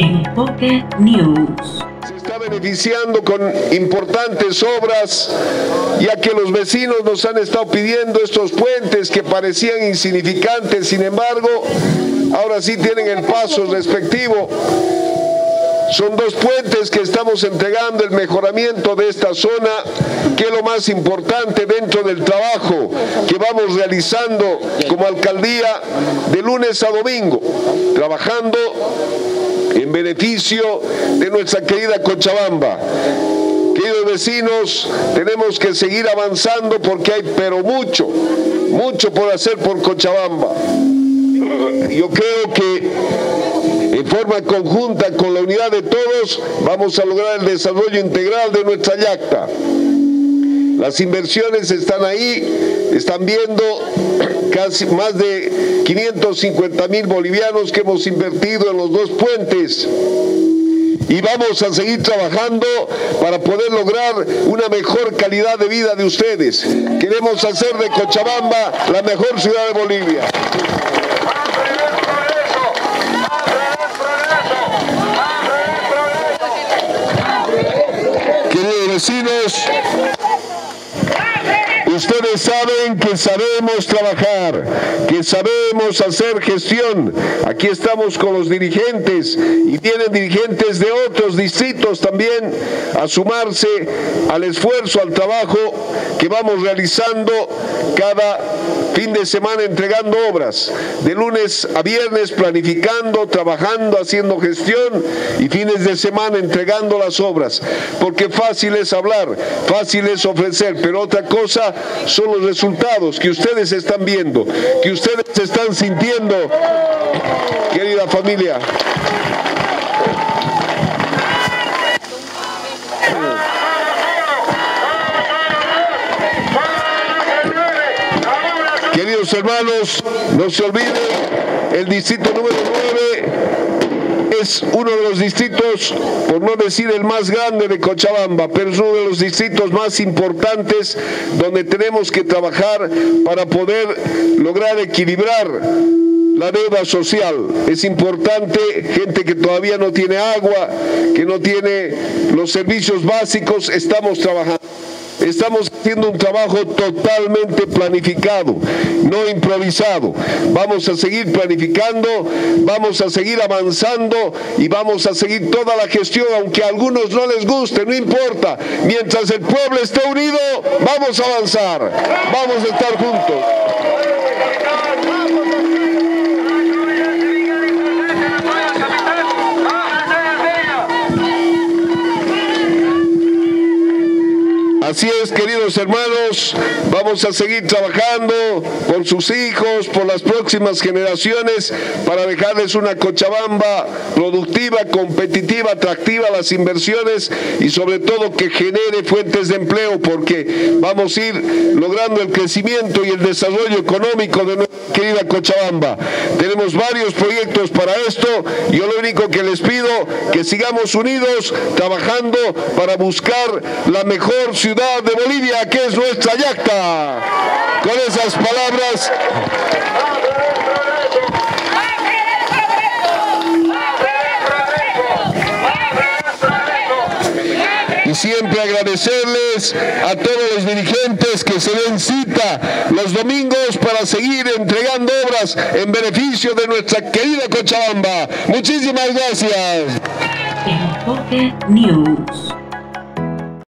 Enfoque News. Se está beneficiando con importantes obras, ya que los vecinos nos han estado pidiendo estos puentes que parecían insignificantes, sin embargo, ahora sí tienen el paso respectivo. Son dos puentes que estamos entregando el mejoramiento de esta zona, que es lo más importante dentro del trabajo que vamos realizando como alcaldía de lunes a domingo, trabajando en beneficio de nuestra querida Cochabamba. Queridos vecinos, tenemos que seguir avanzando porque hay pero mucho, mucho por hacer por Cochabamba. Yo creo que en forma conjunta con la unidad de todos vamos a lograr el desarrollo integral de nuestra yacta. Las inversiones están ahí, están viendo casi más de 550 mil bolivianos que hemos invertido en los dos puentes y vamos a seguir trabajando para poder lograr una mejor calidad de vida de ustedes. Queremos hacer de Cochabamba la mejor ciudad de Bolivia. Ustedes saben que sabemos trabajar, que sabemos hacer gestión. Aquí estamos con los dirigentes y vienen dirigentes de otros distritos también a sumarse al esfuerzo, al trabajo que vamos realizando cada fin de semana entregando obras, de lunes a viernes planificando, trabajando, haciendo gestión y fines de semana entregando las obras, porque fácil es hablar, fácil es ofrecer, pero otra cosa son los resultados que ustedes están viendo, que ustedes están sintiendo, querida familia. Queridos hermanos, no se olviden, el distrito número 9 es uno de los distritos, por no decir el más grande de Cochabamba, pero es uno de los distritos más importantes donde tenemos que trabajar para poder lograr equilibrar la deuda social. Es importante, gente que todavía no tiene agua, que no tiene los servicios básicos, estamos trabajando. Estamos haciendo un trabajo totalmente planificado, no improvisado. Vamos a seguir planificando, vamos a seguir avanzando y vamos a seguir toda la gestión, aunque a algunos no les guste, no importa. Mientras el pueblo esté unido, vamos a avanzar, vamos a estar juntos. Así es, queridos hermanos, vamos a seguir trabajando por sus hijos, por las próximas generaciones, para dejarles una Cochabamba productiva, competitiva, atractiva a las inversiones y sobre todo que genere fuentes de empleo, porque vamos a ir logrando el crecimiento y el desarrollo económico de nuestra querida Cochabamba. Tenemos varios proyectos para esto. Yo lo único que les pido que sigamos unidos trabajando para buscar la mejor ciudad de Bolivia, que es nuestra yacta. Con esas palabras. Y siempre agradecerles a todos los dirigentes que se den cita los domingos para seguir entregando obras en beneficio de nuestra querida Cochabamba. Muchísimas gracias. Enfoque News.